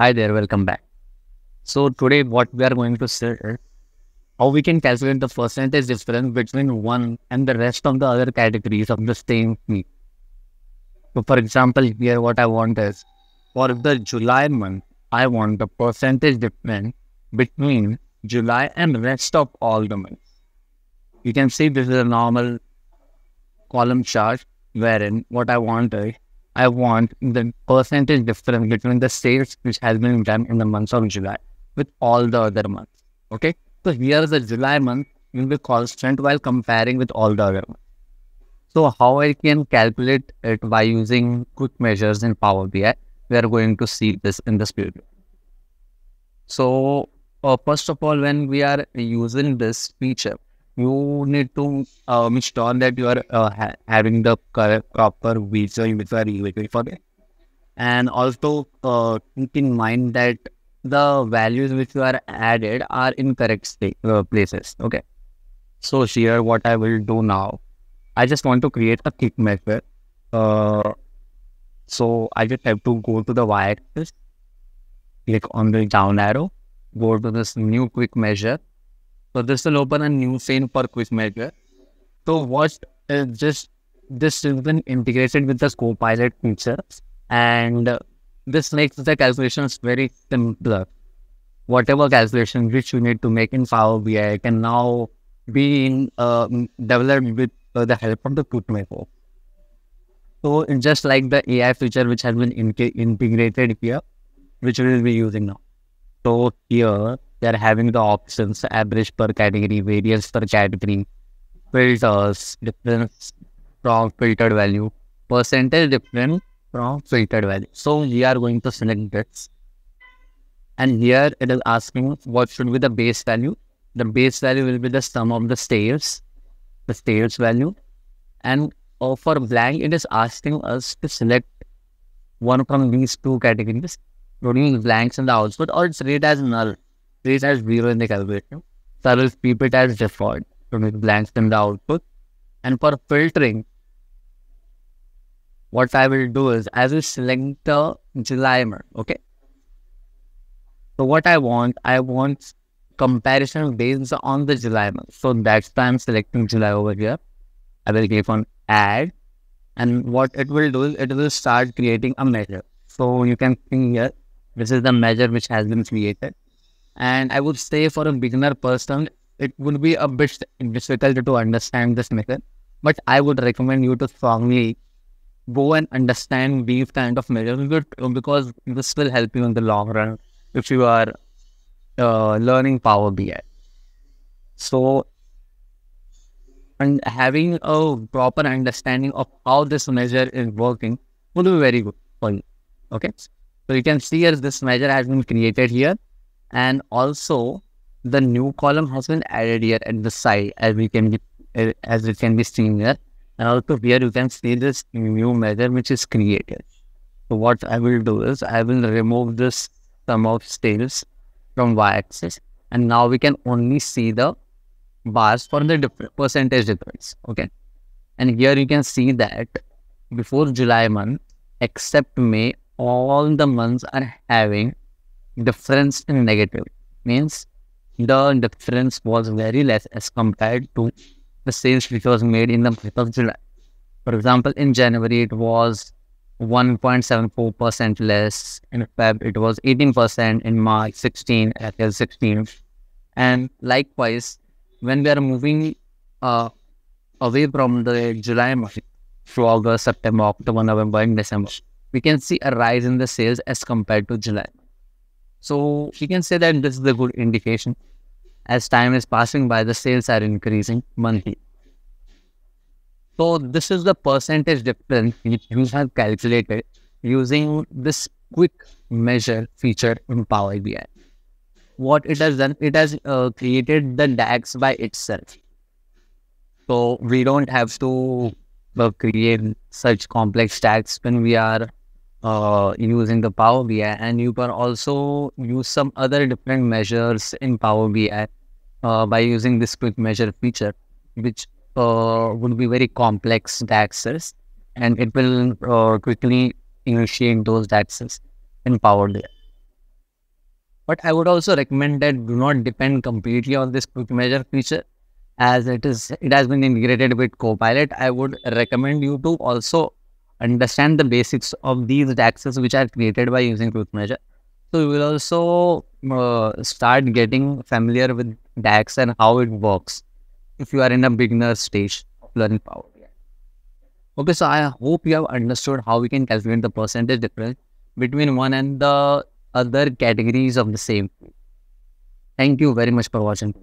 Hi there, welcome back. So today what we are going to see how we can calculate the percentage difference between one and the rest of the other categories of the same meat. So for example, here what I want is for the July month, I want the percentage difference between July and rest of all the months. You can see this is a normal column chart wherein what I want is I want the percentage difference between the sales which has been done in the month of July with all the other months. Okay. So here the July month will be constant while comparing with all the other months. So how I can calculate it by using quick measures in Power BI, we are going to see this in this video. So uh, first of all, when we are using this feature, you need to uh, make sure that you are uh, ha- having the correct, proper visual visual for it. And also uh, keep in mind that the values which you are added are in correct uh, places. Okay. So here, what I will do now, I just want to create a quick method. Uh, so I just have to go to the y-axis, click on the down arrow, go to this new quick measure. So this will open a new scene for quick measure. So what is just this has been integrated with the Copilot feature, and this makes the calculations very simpler. Whatever calculation which you need to make in Power BI can now be in, uh, developed with uh, the help of the quick. So just like the AI feature which has been in- integrated here, which we will be using now. So here they are having the options average per category, variance per category, filters, difference from filtered value, percentage difference from filtered value. So we are going to select this. And here it is asking what should be the base value. The base value will be the sum of the stairs, the stairs value. And for blank, it is asking us to select one from these two categories, putting blanks in the output, or it's read as null, read as zero in the calculation. So I will keep it as default, putting blanks in the output. And for filtering, what I will do is I will select the July month. Okay. So what I want, I want comparison based on the July month. So that's why I'm selecting July over here. I will click on add. And what it will do is it will start creating a measure. So you can see here, this is the measure which has been created. And I would say for a beginner person, it would be a bit difficult to understand this method. But I would recommend you to strongly go and understand these kind of measures because this will help you in the long run if you are uh, learning Power BI. So, and having a proper understanding of how this measure is working will be very good for you. Okay, so you can see as this measure has been created here, and also the new column has been added here at the side as we can be, eh, as it can be seen here. And also here you can see this new measure which is created. So what I will do is I will remove this sum of sales from y-axis and now we can only see the bars for the different percentage difference. Okay. And here you can see that before July month, except May, all the months are having difference in negative. Means the difference was very less as compared to the sales which was made in the month of July. For example, in January it was 1.74% less. In Feb it was 18%. In March 16, April 16. And likewise, when we are moving uh, away from the July month to August, September, October, November, and December, we can see a rise in the sales as compared to July. So we can say that this is a good indication. As time is passing by, the sales are increasing monthly. So this is the percentage difference which you have calculated using this quick measure feature in Power BI. What it has done, it has uh, created the DAX by itself. So we don't have to uh, create such complex DAX when we are uh, using the Power BI, and you can also use some other different measures in Power BI uh, by using this quick measure feature, which uh, would be very complex DAXs, and it will uh, quickly initiate those DAXs in Power BI. But I would also recommend that do not depend completely on this quick measure feature as it is it has been integrated with Copilot. I would recommend you to also understand the basics of these DAXs which are created by using quick measure. So you will also uh, start getting familiar with DAX and how it works if you are in a beginner stage of learning Power Okay, so I hope you have understood how we can calculate the percentage difference between one and the other categories of the same. Thank you very much for watching.